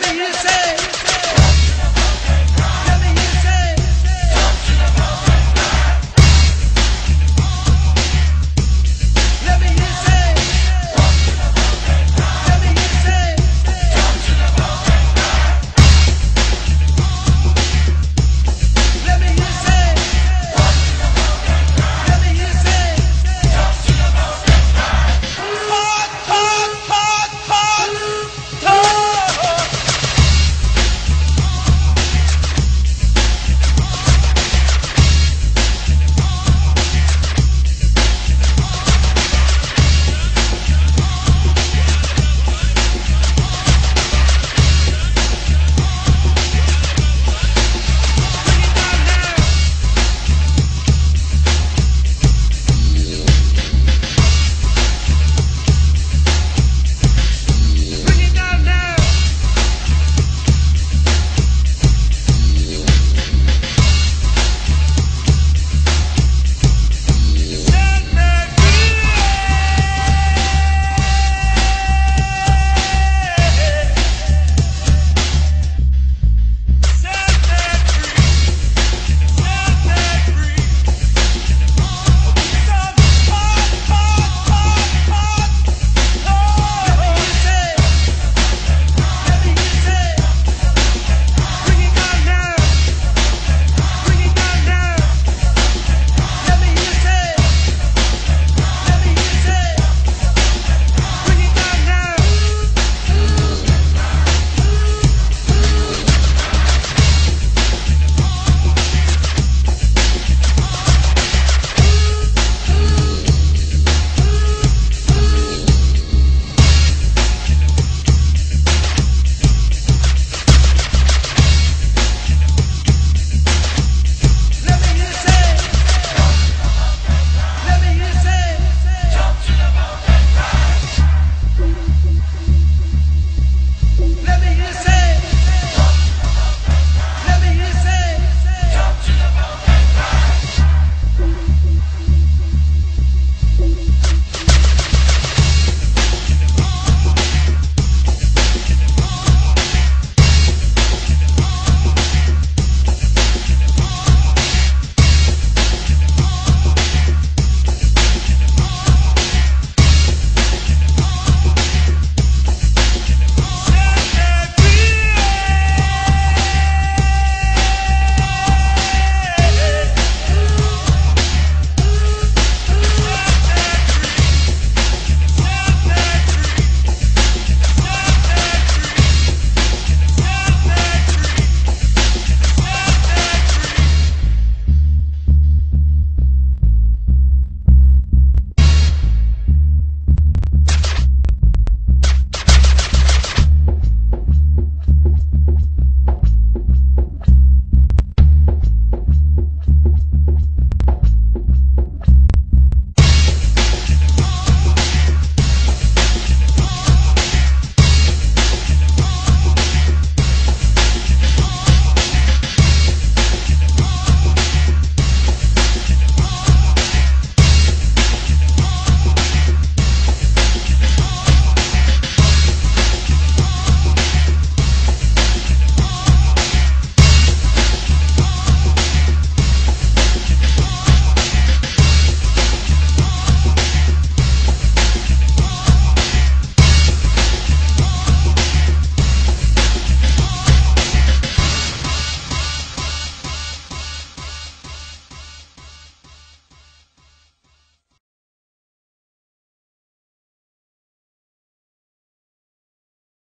Let me you say.